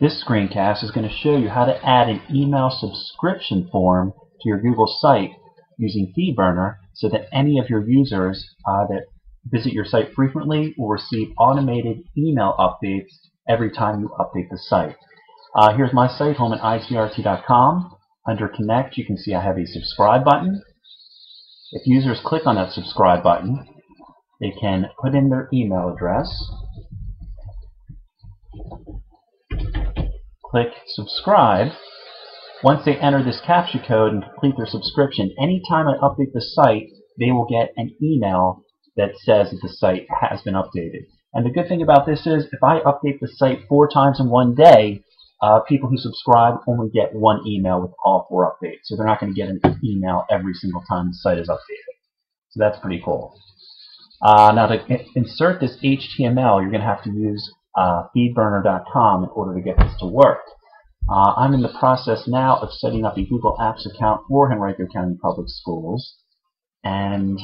This screencast is going to show you how to add an email subscription form to your Google site using FeedBurner so that any of your users uh, that visit your site frequently will receive automated email updates every time you update the site. Uh, here's my site, home at itrt.com. Under Connect, you can see I have a subscribe button. If users click on that subscribe button, they can put in their email address, click subscribe. Once they enter this CAPTCHA code and complete their subscription, anytime I update the site, they will get an email that says that the site has been updated. And the good thing about this is if I update the site four times in one day, uh, people who subscribe only get one email with all four updates. So they're not going to get an email every single time the site is updated. So that's pretty cool. Uh, now to insert this HTML, you're going to have to use uh, feedburner.com in order to get this to work. Uh, I'm in the process now of setting up a Google Apps account for Henrico County Public Schools. And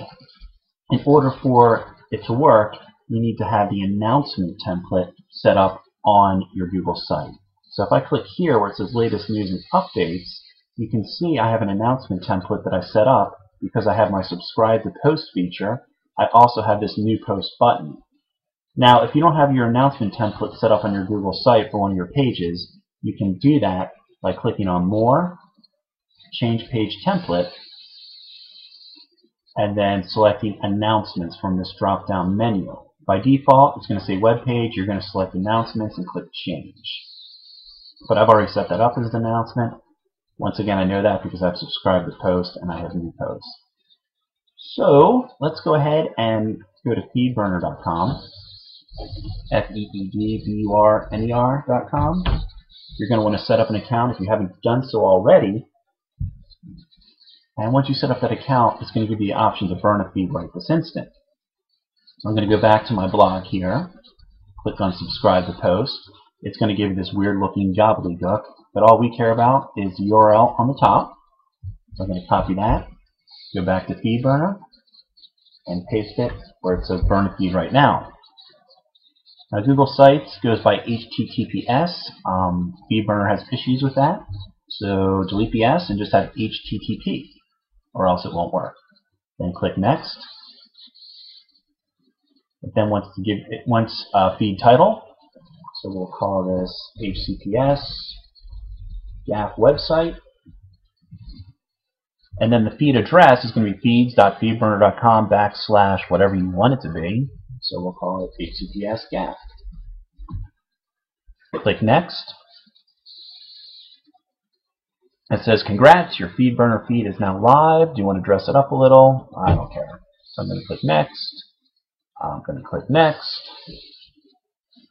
in order for it to work, you need to have the announcement template set up on your Google site. So if I click here where it says latest news and updates, you can see I have an announcement template that I set up because I have my subscribe to post feature. I also have this new post button. Now, if you don't have your announcement template set up on your Google site for one of your pages, you can do that by clicking on More, Change Page Template, and then selecting Announcements from this drop-down menu. By default, it's going to say Web Page. You're going to select Announcements and click Change. But I've already set that up as an announcement. Once again, I know that because I've subscribed to Post and I have new posts. So let's go ahead and go to feedburner.com, F-E-E-D-B-U-R-N-E-R.com. You're going to want to set up an account if you haven't done so already. And once you set up that account, it's going to give you the option to burn a feed right this instant. So I'm going to go back to my blog here, click on subscribe to post. It's going to give you this weird looking gobbledygook, but all we care about is the URL on the top. So I'm going to copy that, go back to FeedBurner, and paste it where it says burn a feed right now. Now Google Sites goes by HTTPS. Um, FeedBurner has issues with that, so delete the S and just have HTTP, or else it won't work. Then click Next. It then wants to give it wants a feed title, so we'll call this HCPS GAF website. And then the feed address is going to be feeds.feedburner.com backslash whatever you want it to be. So we'll call it HCPS GAF. Click Next. It says, congrats, your FeedBurner feed is now live. Do you want to dress it up a little? I don't care. So I'm going to click Next. I'm going to click Next.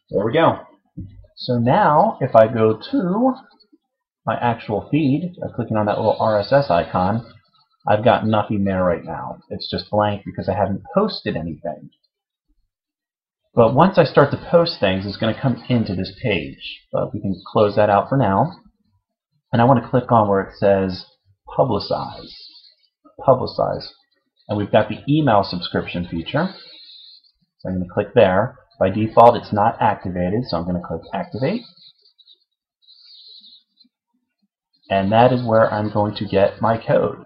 There we go. So now, if I go to my actual feed, by clicking on that little RSS icon, I've got nothing there right now. It's just blank because I haven't posted anything. But once I start to post things, it's going to come into this page. But we can close that out for now. And I want to click on where it says Publicize. Publicize. And we've got the email subscription feature. So I'm going to click there. By default, it's not activated, so I'm going to click Activate. And that is where I'm going to get my code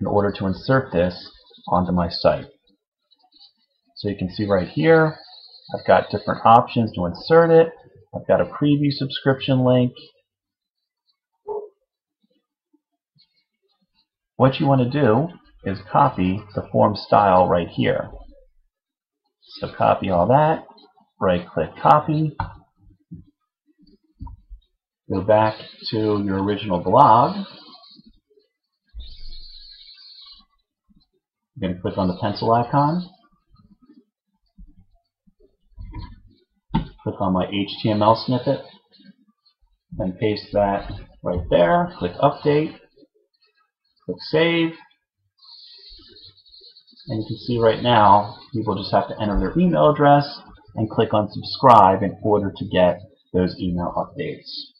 in order to insert this onto my site. So you can see right here, I've got different options to insert it. I've got a preview subscription link. What you want to do is copy the form style right here. So copy all that, right click copy, go back to your original blog, you're going to click on the pencil icon, click on my HTML snippet, and paste that right there, click update, click save, and you can see right now, people just have to enter their email address and click on subscribe in order to get those email updates.